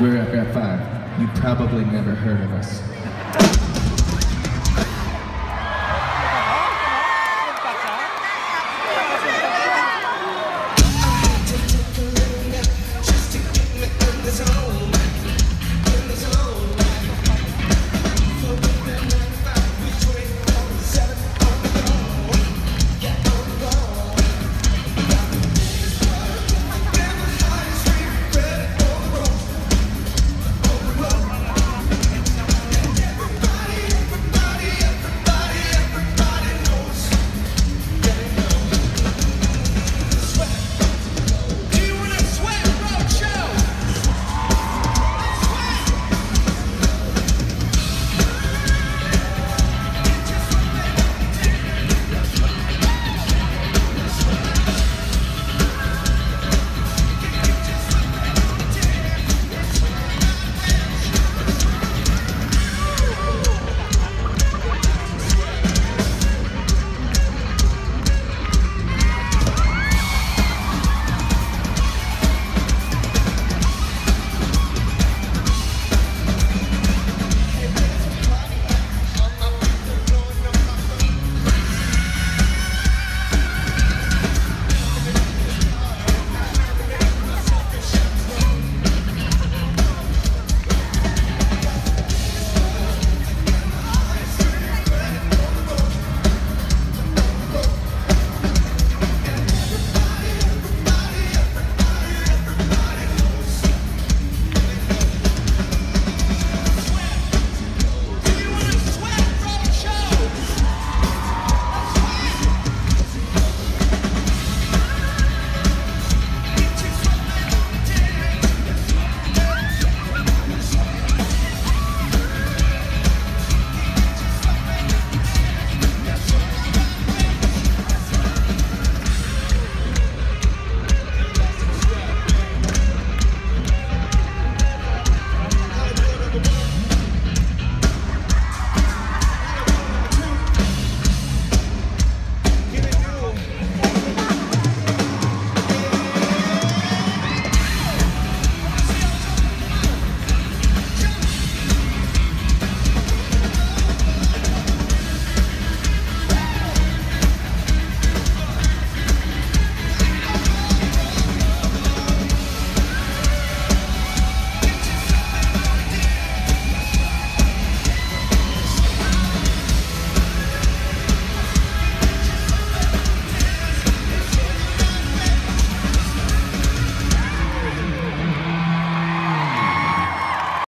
We're at five. You probably never heard of us.